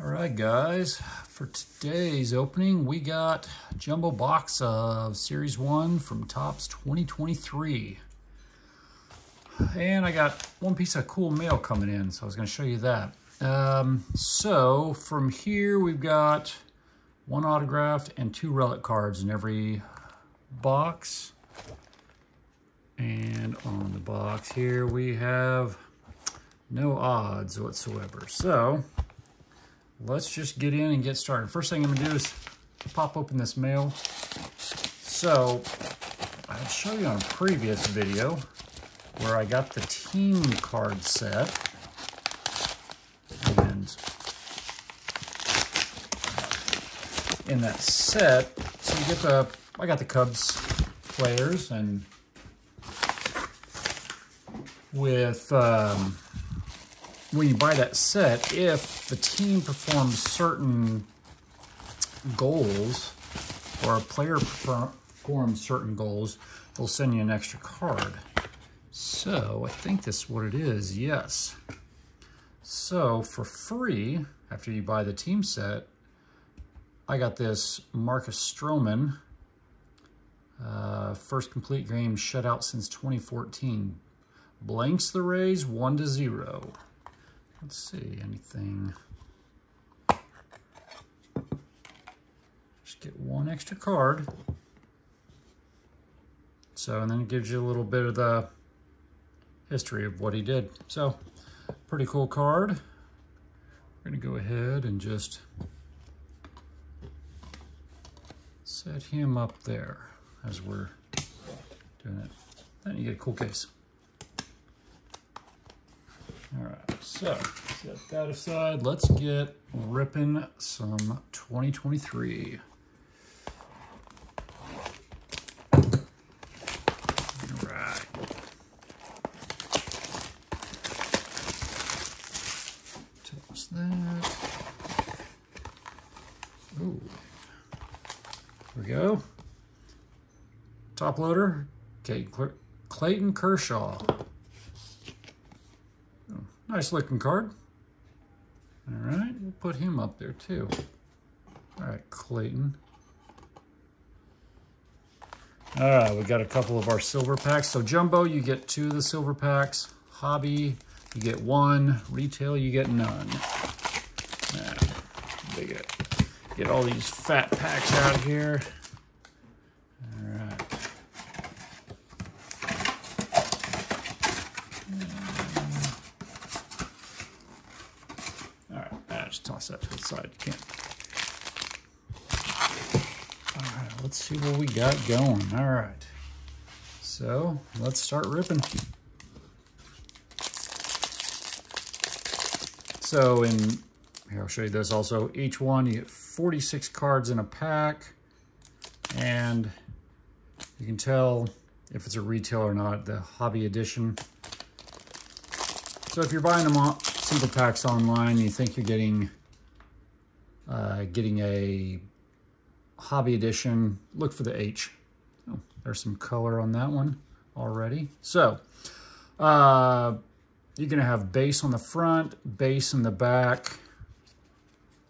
All right, guys, for today's opening, we got jumbo box of Series 1 from Topps 2023. And I got one piece of cool mail coming in, so I was going to show you that. Um, so from here, we've got one autographed and two relic cards in every box. And on the box here, we have no odds whatsoever. So let's just get in and get started. First thing I'm gonna do is pop open this mail. So I'll show you on a previous video where I got the team card set. And in that set, so you get the, I got the Cubs players and with, um, when you buy that set, if the team performs certain goals or a player performs certain goals, they'll send you an extra card. So I think that's what it is, yes. So for free, after you buy the team set, I got this Marcus Stroman, uh, first complete game shutout since 2014. Blanks the Rays 1 to 0. Let's see, anything. Just get one extra card. So, and then it gives you a little bit of the history of what he did. So, pretty cool card. We're gonna go ahead and just set him up there as we're doing it. Then you get a cool case. All right, so set that aside. Let's get ripping some 2023. All right. Toss that. Ooh. There we go. Top loader. Okay, Clayton Kershaw. Nice looking card. All right, we'll put him up there too. All right, Clayton. All right, we got a couple of our silver packs. So jumbo, you get two of the silver packs. Hobby, you get one. Retail, you get none. Right, get, get all these fat packs out of toss that to the side. You can't. All right, let's see what we got going. All right. So let's start ripping. So in, here I'll show you this also. Each one, you get 46 cards in a pack. And you can tell if it's a retail or not, the hobby edition. So if you're buying them single packs online, you think you're getting uh, getting a hobby edition, look for the H. Oh, there's some color on that one already. So, uh, you're going to have base on the front, base in the back,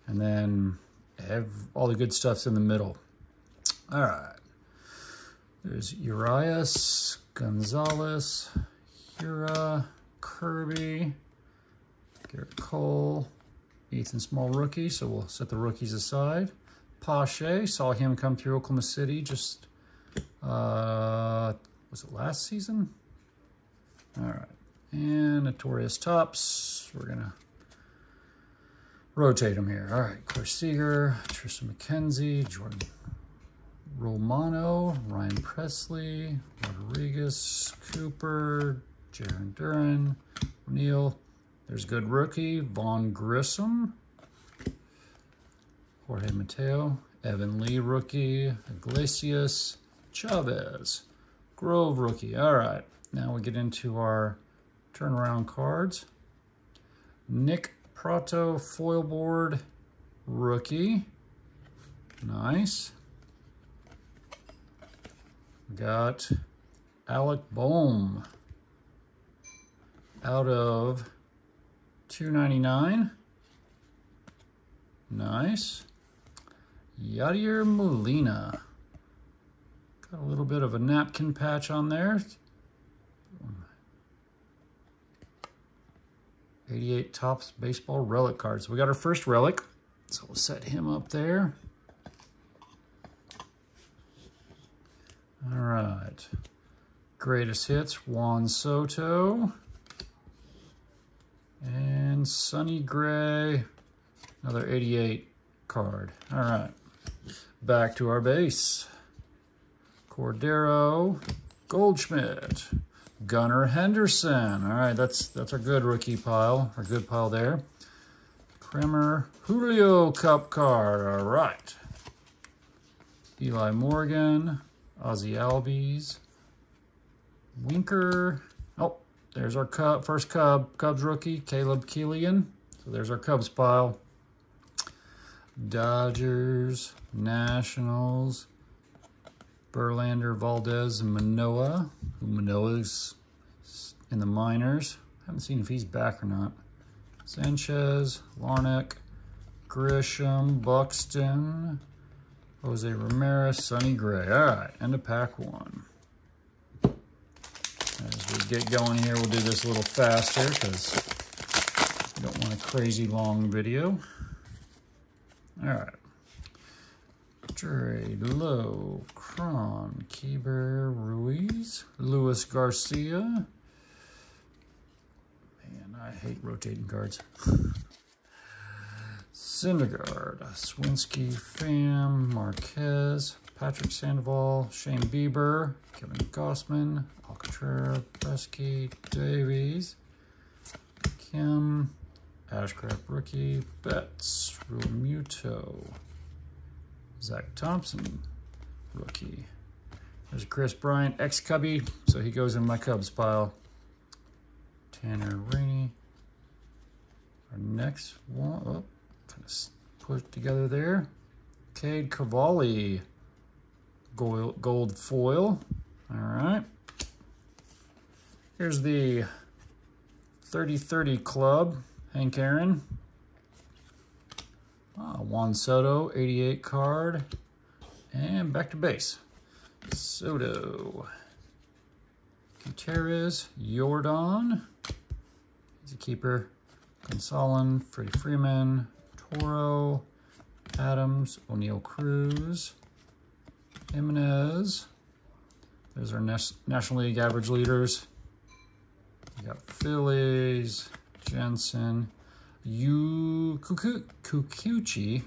and then have all the good stuff's in the middle. All right. There's Urias, Gonzalez, Hura, Kirby, Gerrit Cole, Ethan Small rookie, so we'll set the rookies aside. Pache, saw him come through Oklahoma City just, uh, was it last season? All right, and Notorious Tops, we're gonna rotate them here. All right, Corey Seager, Triston McKenzie, Jordan Romano, Ryan Pressly, Rodriguez, Cooper, Jarren Duran, O'Neill, there's good rookie, Vaughn Grissom. Jorge Mateo, Evan Lee rookie, Iglesias, Chavez, Grove rookie. All right, now we get into our turnaround cards. Nick Pratto foil board rookie. Nice. Got Alec Bohm out of 299 Nice. Yadier Molina. Got a little bit of a napkin patch on there. 88 Topps Baseball Relic cards. We got our first relic, so we'll set him up there. All right. Greatest hits, Juan Soto. And Sonny Gray, another 88 card. All right, back to our base. Cordero, Goldschmidt, Gunnar Henderson. All right, that's that's our good rookie pile, our good pile there. Kremer, Julio Cup card. All right. Eli Morgan, Ozzie Albies, Winker. Oh, there's our Cub, first Cub, Cubs rookie, Caleb Kilian. So there's our Cubs pile. Dodgers, Nationals, Verlander, Valdez, and Manoah. Manoah's in the minors. Haven't seen if he's back or not. Sanchez, Larnach, Grisham, Buxton, Jose Ramirez, Sonny Gray. All right, end of pack one. As we get going here, we'll do this a little faster because we don't want a crazy long video. All right. Dre, Low, Cron, Keibert, Ruiz, Luis Garcia. Man, I hate rotating cards. Syndergaard, Swinsky, Pham, Marquez, Patrick Sandoval, Shane Bieber, Kevin Gausman, Alcantara, Bresky, Davies, Kim, Ashcraft rookie, Betts, Realmuto, Zach Thompson, rookie. There's Kris Bryant, ex-Cubby, so he goes in my Cubs pile. Tanner Rainey. Our next one, oh, kind of put together there. Cade Cavalli, gold, foil. All right. Here's the 30-30 club, Hank Aaron. Ah, Juan Soto, 88 card. And back to base. Soto. Gutierrez, Jordan. He's a keeper. Gonsolin, Freddie Freeman, Toro, Adams, Oneil Cruz, Jimenez. There's our National League average leaders. You got Phillies, Jansen, Yu Kikuchi,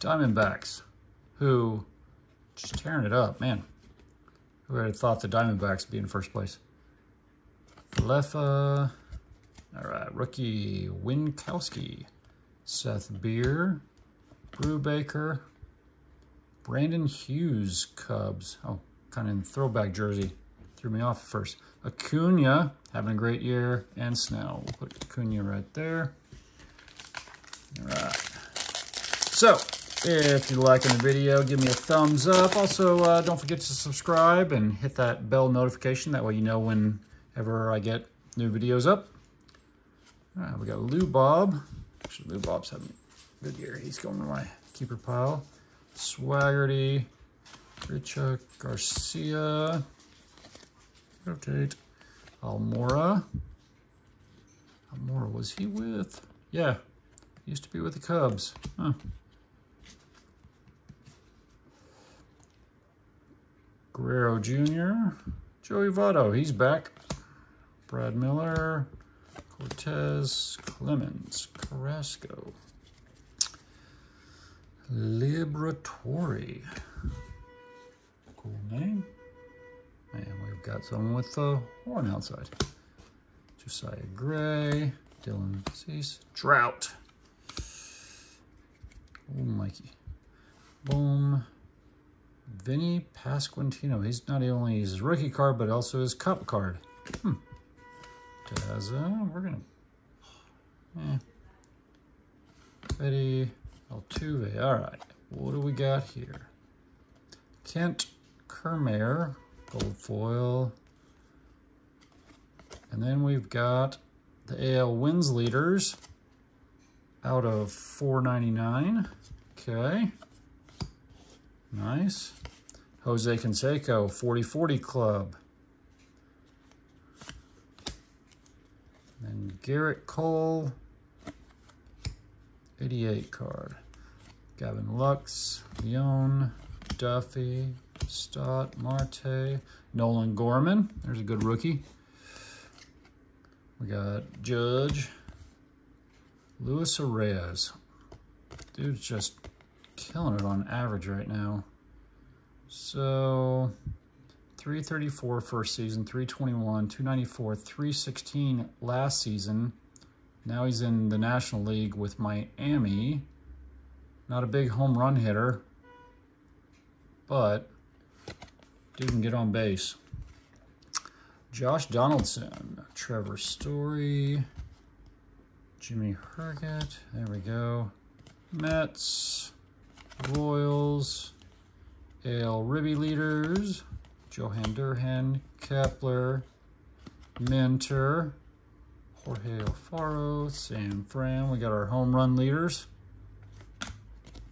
Diamondbacks, who just tearing it up, man. Who would have thought the Diamondbacks would be in first place? Lefa, all right, rookie Winkowski, Seth Beer, Brubaker, Brandon Hughes, Cubs. Oh, kind of in throwback jersey. Threw me off first. Acuna, having a great year, and Snell. We'll put Acuna right there. All right. So, if you're liking the video, give me a thumbs up. Also, uh, don't forget to subscribe and hit that bell notification. That way you know whenever I get new videos up. All right, we got Lou Bob. Actually, Lou Bob's having a good year. He's going to my keeper pile. Swaggerty, Richa Garcia, rotate, Almora. Almora, was he with? Yeah, he used to be with the Cubs. Huh. Guerrero Jr., Joey Votto, he's back. Brad Miller, Cortes, Clemens, Carrasco. Liberatore. Cool name. And we've got someone with the horn outside. Josiah Gray, Dylan Cease, Drought. Oh, Mikey. Boom. Vinny Pasquantino. He's not only his rookie card, but also his cup card. Hmm. Daza, we're gonna. Eh. Betty Altuve. All right. What do we got here? Kent Kiermaier, gold foil. And then we've got the AL wins leaders. out of 499. Okay. Nice. Jose Canseco, 40-40 Club. And Gerrit Cole, 88 card. Gavin Lux, Leon, Duffy, Stott, Marte, Nolan Gorman. There's a good rookie. We got Judge, Luis Arraez. Dude's just killing it on average right now. So 334 first season, 321, 294, 316 last season. Now he's in the National League with Miami. Not a big home run hitter, but can get on base. Josh Donaldson, Trevor Story, Jimmy Herget, there we go. Mets, Royals, AL Ribby Leaders, Jhoan Duran, Kepler, Minter, Jorge Alfaro, San Fran. We got our home run leaders.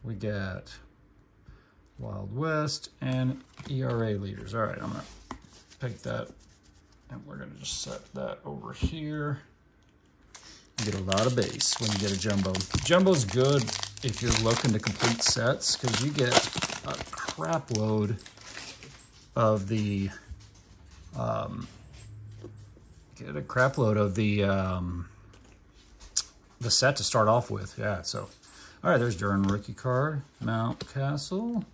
We got Wild West and ERA leaders. All right, I'm gonna pick that and we're gonna just set that over here. You get a lot of base when you get a jumbo. Jumbo's good if you're looking to complete sets because you get a crap load of the um, get a crap load of the um, the set to start off with. Yeah, so all right, there's Duran rookie card, Mountcastle,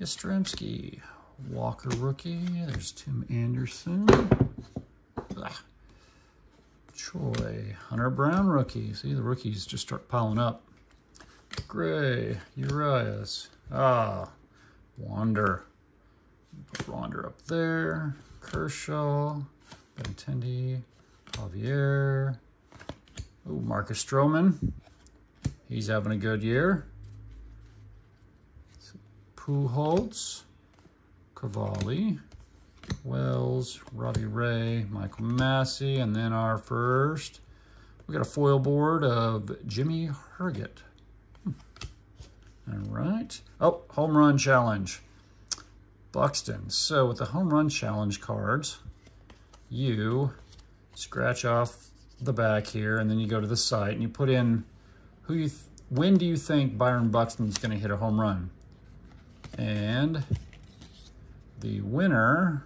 Yastrzemski, Walker rookie. There's Tim Anderson. Ah. Choi, Hunter Brown rookie. See, the rookies just start piling up. Gray, Urias. Ah, Wander. Wander up there. Kershaw, Benintendi, Javier. Oh, Marcus Stroman. He's having a good year. Pujols, Cavalli, Wells, Robbie Ray, Michael Massey, and then our first, we got a foil board of Jimmy Herget. Hmm. All right. Oh, home run challenge. Buxton. So with the home run challenge cards, you scratch off the back here, and then you go to the site and you put in who you when do you think Byron Buxton's going to hit a home run? And the winner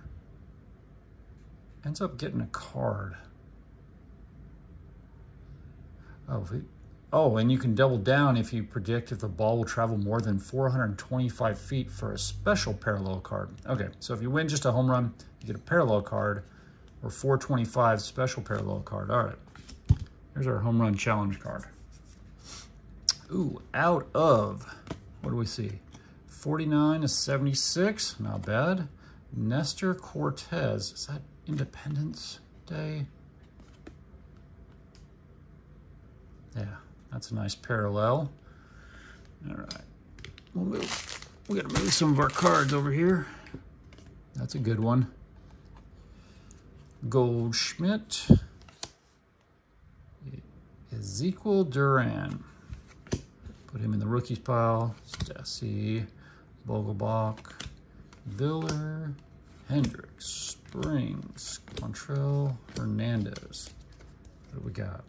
ends up getting a card. Oh, oh, and you can double down if you predict if the ball will travel more than 425 feet for a special parallel card. Okay, so if you win just a home run, you get a parallel card or 425 special parallel card. All right, here's our home run challenge card. Ooh, out of, what do we see? 49 to 76, not bad. Nestor Cortes, is that Independence Day. Yeah, that's a nice parallel. All right, we'll move. We gotta move some of our cards over here. That's a good one. Goldschmidt. Ezekiel Duran. Put him in the rookies pile. Stassi, Vogelbach, Viller, Hendricks, Springs, Quantrill, Hernandez. What do we got?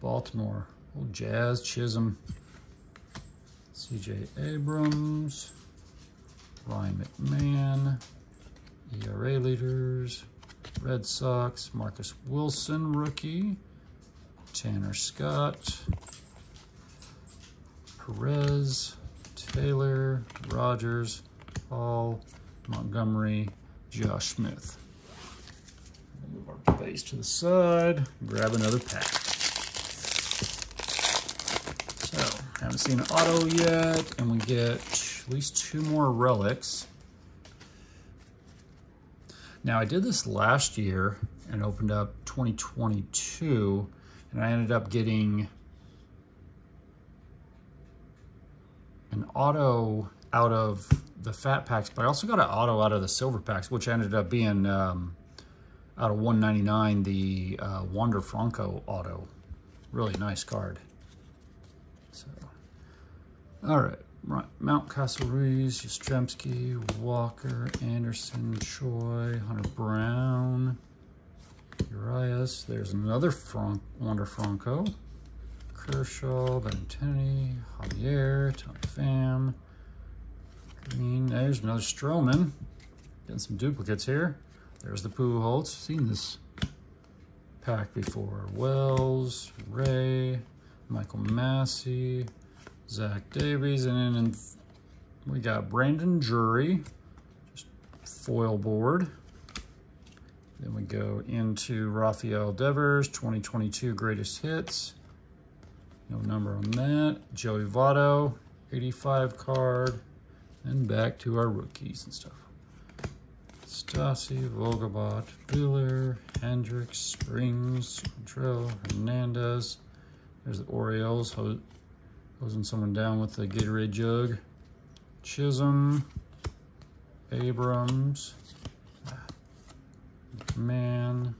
Baltimore, Old Jazz, Chisholm, CJ Abrams, Ryan McMahon, ERA leaders, Red Sox, Marcus Wilson, rookie, Tanner Scott, Perez, Taylor, Rogers, Paul, Montgomery, Josh Smith. Move our base to the side, grab another pack. So, haven't seen an auto yet, and we get at least two more relics. Now, I did this last year and opened up 2022, and I ended up getting an auto out of the fat packs, but I also got an auto out of the silver packs, which ended up being um, out of 199 the uh, Wander Franco auto really nice card. All right. Right, Mount Mountcastle Ruiz, Yastrzemski, Walker, Anderson, Choi, Hunter Brown, Urias. There's another Frank, Wander Franco, Kershaw, Benintendi, Javier, Tom Pham, Green. There's another Stroman. Getting some duplicates here. There's the Pujols. Seen this pack before. Wells, Ray, Michael Massey, Zach Davies, and then we got Brandon Drury, just foil board. Then we go into Rafael Devers, 2022 greatest hits. No number on that. Joey Votto, 85 card. And back to our rookies and stuff. Stassi, Vogelbach, Wheeler, Hendricks, Springs, Quantrill, Hernandez. There's the Orioles, hosing someone down with the Gatorade jug. Chisholm, Abrams, Man,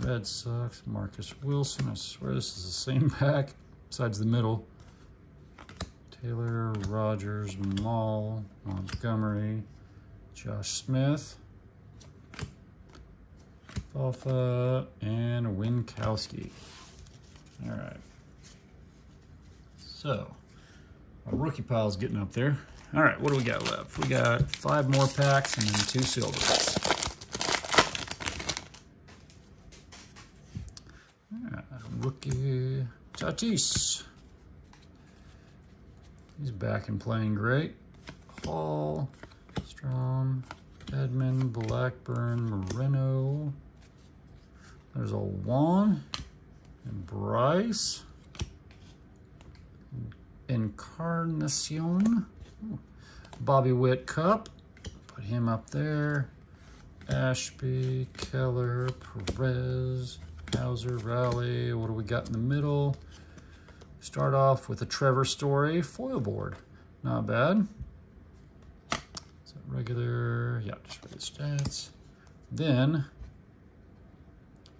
Red Sox, Marcus Wilson. I swear this is the same pack, besides the middle. Taylor, Rogers, Mall, Montgomery, Josh Smith, Falefa, and Winkowski. All right. So, our rookie pile's getting up there. All right, what do we got left? We got five more packs and then two silvers. rookie Tatis. He's back and playing great. Hall, Strom, Edmund, Blackburn, Moreno. There's a Juan and Bryce. Encarnacion. Bobby Witt Cup. Put him up there. Ashby, Keller, Perez, Hauser, Rally. What do we got in the middle? Start off with a Trevor Story foil board. Not bad. Is that regular? Yeah, just regular stats. Then,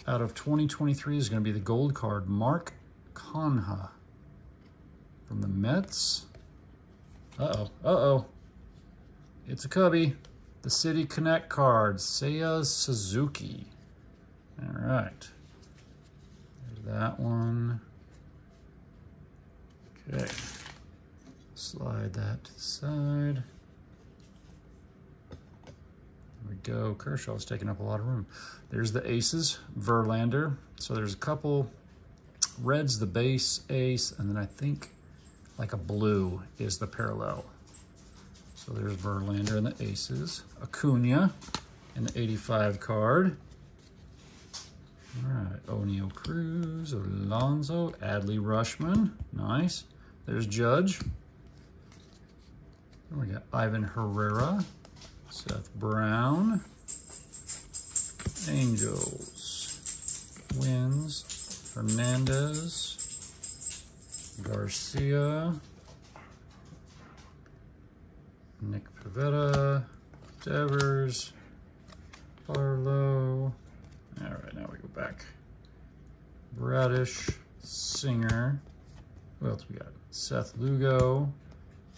out of 2023 is going to be the gold card, Mark Canha from the Mets. Uh-oh, uh-oh. It's a Cubby. The City Connect card, Seiya Suzuki. All right. There's that one. Okay. Slide that to the side. There we go. Kershaw's taking up a lot of room. There's the aces, Verlander. So there's a couple reds, the base ace, and then I think like a blue is the parallel. So there's Verlander and the aces. Acuna and the 85 card. All right, Oneil Cruz, Alonso, Adley Rutschman. nice. There's Judge. We got Ivan Herrera, Seth Brown, Angels, Wins, Hernandez, Garcia, Nick Pivetta, Devers, Barlow. All right, now we go back. Bradish, Singer. Who else we got? Seth Lugo,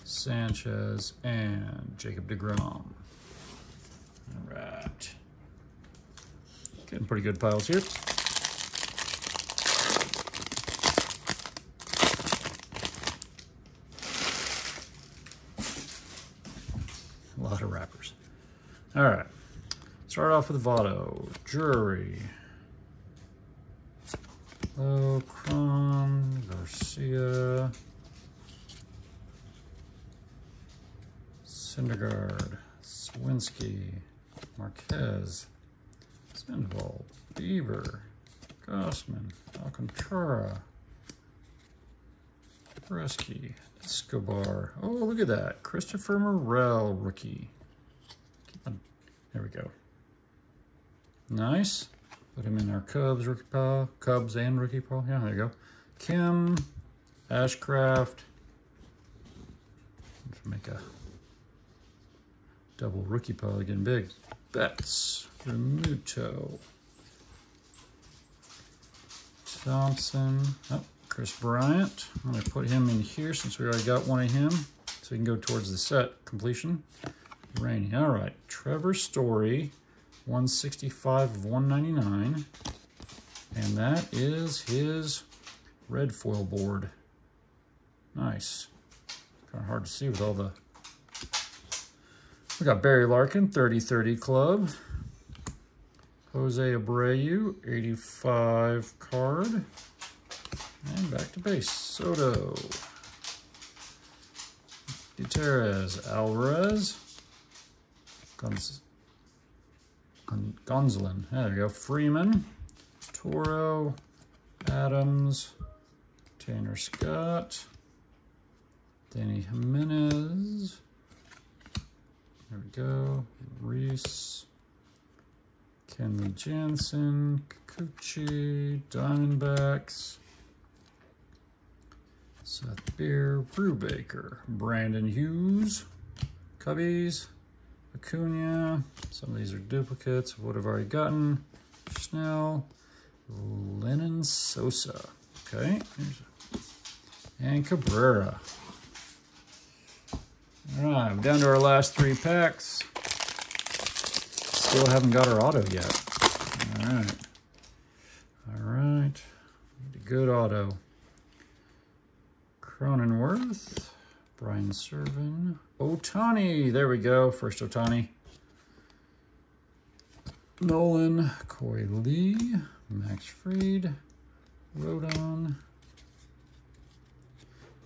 Sanchez, and Jacob DeGrom. All right. Getting pretty good piles here. A lot of wrappers. All right. Start off with Votto, Jury, Cron, Garcia, Syndergaard, Swinsky, Marquez, Sandoval, Bieber, Gausman, Alcantara, Bresky, Escobar. Oh, look at that. Christopher Morel, rookie. There we go. Nice. Put him in our Cubs rookie pile. Cubs and rookie pile. Yeah, there you go. Kim, Ashcraft. Let's make a double rookie pile again big. Betts, Realmuto, Thompson. Oh, Kris Bryant. I'm going to put him in here since we already got one of him. So he can go towards the set completion. Rainey. All right. Trevor Story. 165 of 199. And that is his red foil board. Nice. Kind of hard to see with all the... We got Barry Larkin, 30-30 Club. Jose Abreu, 85 card. And back to base, Soto. Gutierrez, Alvarez. Gonz Gonzalez. There we go. Freeman, Toro, Adams, Tanner Scott, Danny Jimenez. There we go. Reese. Kenley Jansen, Kikuchi, Diamondbacks, Seth Beer, Brubaker, Brandon Hughes, Cubbies, Acuna. Some of these are duplicates what I've already gotten. Snell, Lenyn Sosa. Okay. And Cabrera. All right, down to our last three packs. Still haven't got our auto yet. All right. All right. Need a good auto. Cronenworth. Brian Serven. Ohtani. There we go. First Ohtani. Nolan. Coy Lee. Max Fried. Rodon.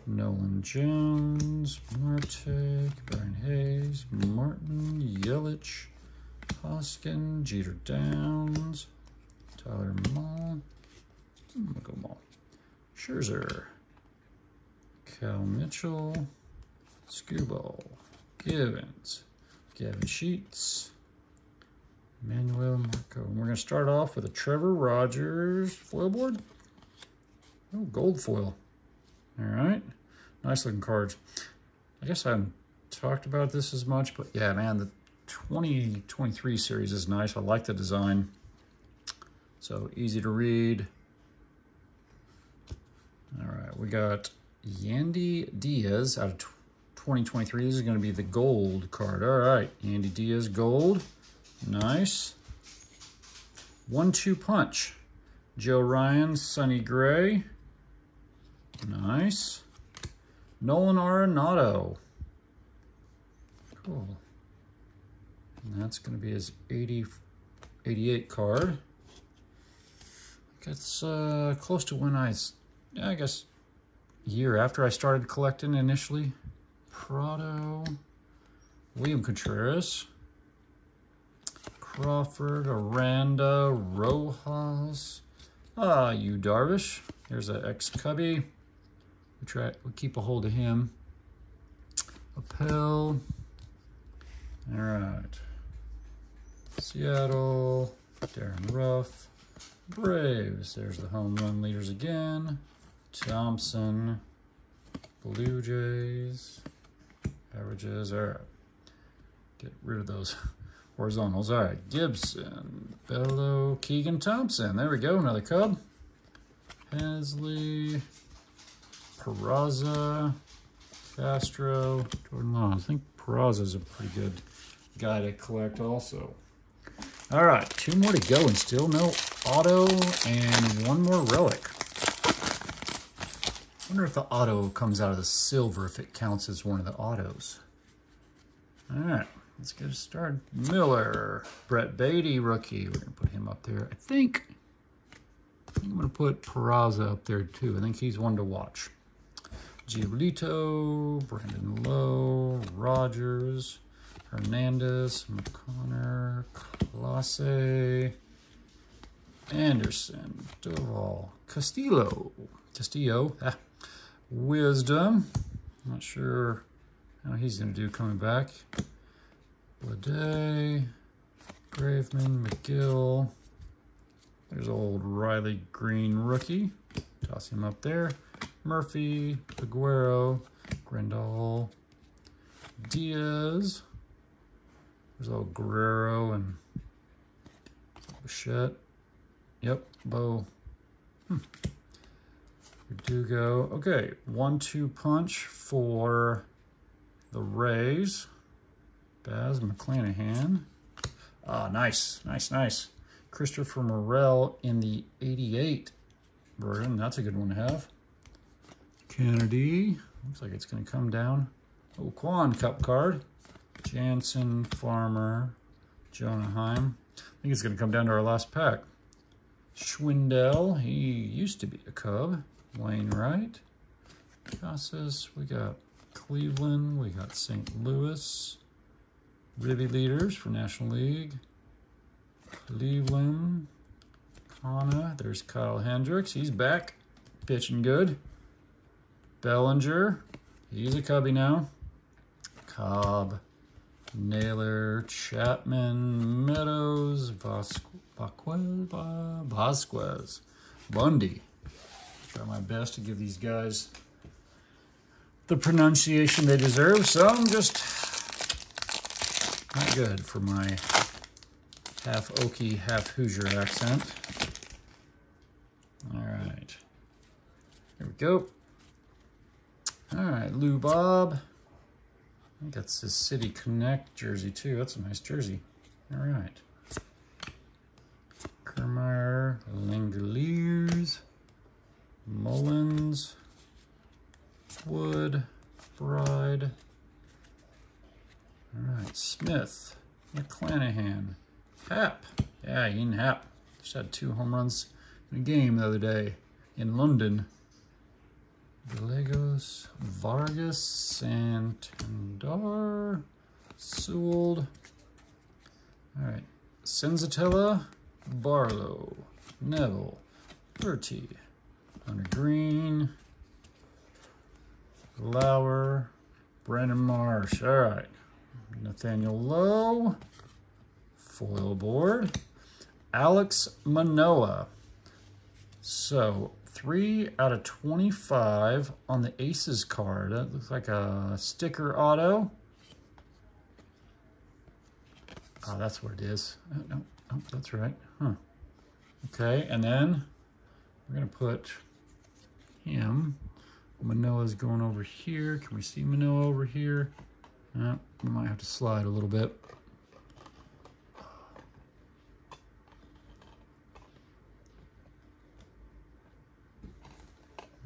Nolan Jones. Marte. Brian Hayes. Martin. Yelich. Hoskin, Jeter Downs, Tyler Mahle, go Mahle, Scherzer, Cal Mitchell, Skubal, Givens, Gavin Sheets, Manuel Margot. And we're going to start off with a Trevor Rogers foil board. Oh, gold foil. All right. Nice looking cards. I guess I haven't talked about this as much, but yeah, man, the 2023 series is nice. I like the design. So easy to read. All right, we got Yandy Diaz out of 2023. This is going to be the gold card. All right, Andy Diaz gold. Nice. One-two punch. Joe Ryan, Sonny Gray. Nice. Nolan Arenado. Cool. And that's going to be his 80, 88 card. That's uh, close to when I, I guess, year after I started collecting initially. Prado, William Contreras, Crawford, Aranda, Rojas, ah, Yu Darvish. There's an ex-cubby. We try, we keep a hold of him. Appel. All right. Seattle, Darin Ruf, Braves, there's the home run leaders again, Thompson, Blue Jays, averages, all right, get rid of those horizontals, all right, Gibson, Bello, Keegan Thompson, there we go, another Cub, Hensley, Peraza, Castro, Jordan Law, I think Peraza's a pretty good guy to collect also. All right, two more to go and still no auto and one more relic. Wonder if the auto comes out of the silver if it counts as one of the autos. All right, let's get started. Miller, Brett Baty, rookie. We're gonna put him up there. I think, I think I'm gonna put Peraza up there too. I think he's one to watch. Giolito, Brandon Lowe, Rogers, Hernandez, McConnor, Clase, Anderson, Doval, Castillo, Castillo, ah, Wisdom. Not sure how he's going to do coming back. Lede, Graveman, McGill. There's old Riley Greene rookie. Toss him up there. Murphy, Aguero, Grandal, Diaz, there's little Guerrero and Bichette. Yep, Bo. Hmm. Hugo. Okay, one-two punch for the Rays. Baz McClanahan. Ah, nice, nice, nice. Christopher Morel in the 88 version. That's a good one to have. Kennedy. Looks like it's going to come down. Oh, Kwan Cup card. Jansen, Farmer, Jonah Heim. I think it's going to come down to our last pack. Schwindel. He used to be a Cub. Wainwright. Casas. We got Cleveland. We got St. Louis. Ribby leaders for National League. Cleveland. Canha. There's Kyle Hendricks. He's back. Pitching good. Bellinger. He's a Cubby now. Cobb. Naylor. Chapman. Meadows. Vasquez. Vasquez. Bundy. Try my best to give these guys the pronunciation they deserve. Some just not good for my half Okie, half Hoosier accent. All right. Here we go. All right, Lou Bob. I think that's the City Connect jersey too. That's a nice jersey. All right. Kiermaier, Langeliers, Mullins, Wood, Bride. All right, Smith, McClanahan, Happ. Yeah, Ian Happ. Just had two home runs in a game the other day in London. Gallegos, Vargas, Santander, Sewell. All right, Senzatela, Barlow, Neville, Berti, Hunter Greene, Lauer, Brandon Marsh. All right. Nathaniel Lowe, foil board. Alex Manoah. So three out of 25 on the Aces card. That looks like a sticker auto. Oh, that's what it is. Oh, no, oh, that's right. Huh. Okay, and then we're going to put him Manoah's going over here. Can we see Manoah over here? Uh, we might have to slide a little bit.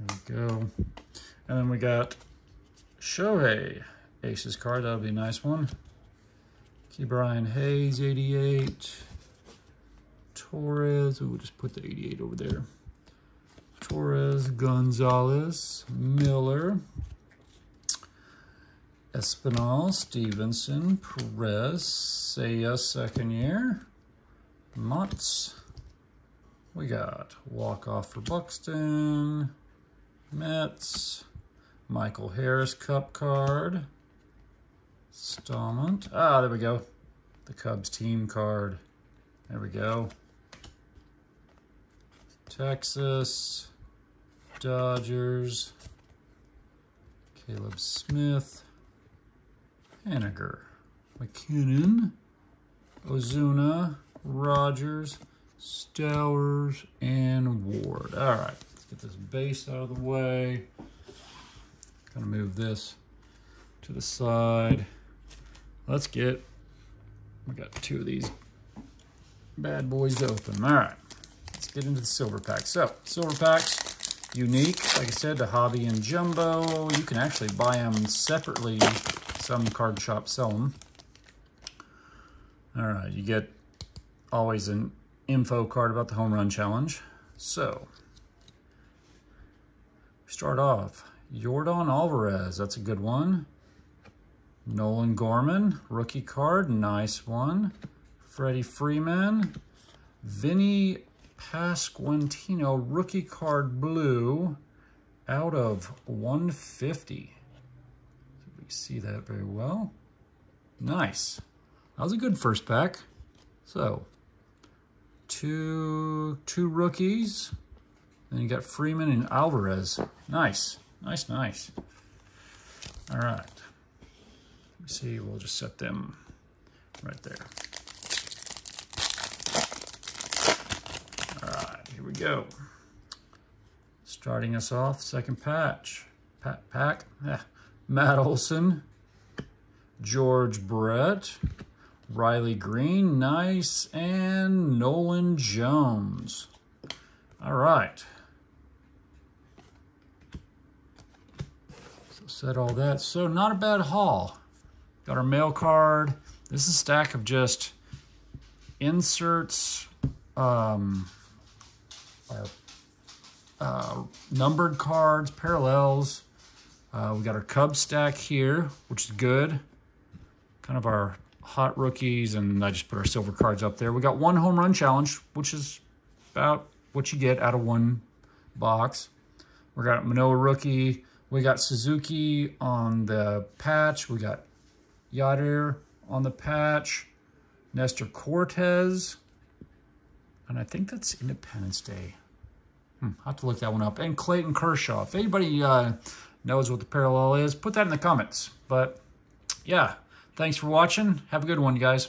There we go. And then we got Shohei Aces card. That'll be a nice one. Ke'Bryan Hayes, 88. Torres. We'll just put the 88 over there. Torres, Gonzalez, Miller, Espinal, Stevenson, Perez, Seiya second year, Mutz. We got walk-off for Buxton, Mets, Michael Harris Cup card, Stallment. Ah, there we go. The Cubs team card. There we go. Texas. Dodgers, Caleb Smith, Haniger, McKinnon, Ozuna, Rogers, Stowers, and Ward. All right, let's get this base out of the way. Gonna move this to the side. Let's get, we got two of these bad boys open. All right, let's get into the silver packs. So, silver packs, unique. Like I said, the Hobby and Jumbo. You can actually buy them separately. Some card shops sell them. All right, you get always an info card about the Home Run Challenge. So, start off. Yordan Alvarez, that's a good one. Nolan Gorman, rookie card, nice one. Freddie Freeman. Vinny Pasquantino rookie card blue out of 150. We see that very well. Nice. That was a good first pack. So, two, two rookies. Then you got Freeman and Alvarez. Nice, nice, nice. All right. Let me see, we'll just set them right there. Here we go. Starting us off, second patch. Pat pack. Yeah. Matt Olson. George Brett. Riley Greene, nice. And Nolan Jones. All right. So said all that. So not a bad haul. Got our mail card. This is a stack of just inserts, um, uh, numbered cards, parallels. Uh, we got our Cub stack here, which is good. Kind of our hot rookies, and I just put our silver cards up there. We got one home run challenge, which is about what you get out of one box. We got Manoah rookie. We got Suzuki on the patch. We got Yadier on the patch. Nestor Cortes. And I think that's Independence Day. Hmm, I'll have to look that one up. And Clayton Kershaw. If anybody uh, knows what the parallel is, put that in the comments. But yeah, thanks for watching. Have a good one, guys.